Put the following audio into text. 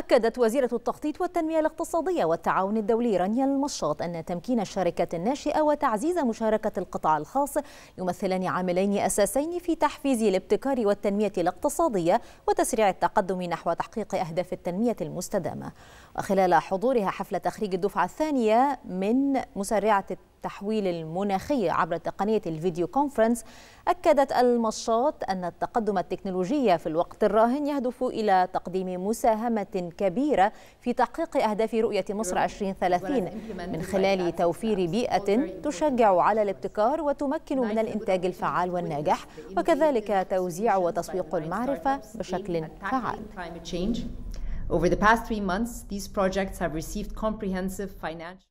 أكدت وزيرة التخطيط والتنمية الاقتصادية والتعاون الدولي رانيا المشاط أن تمكين الشركات الناشئة وتعزيز مشاركة القطاع الخاص يمثلان عاملين أساسين في تحفيز الابتكار والتنمية الاقتصادية وتسريع التقدم نحو تحقيق أهداف التنمية المستدامة. وخلال حضورها حفل تخريج الدفعة الثانية من مسرعة التحويل المناخي عبر تقنية الفيديو كونفرنس أكدت المشاط أن التقدم التكنولوجي في الوقت الراهن يهدف إلى تقديم مساهمة كبيرة في تحقيق أهداف رؤية مصر 2030 من خلال توفير بيئة تشجع على الابتكار وتمكن من الإنتاج الفعال والناجح وكذلك توزيع وتسويق المعرفة بشكل فعال. Over the past three months, these projects have received comprehensive financial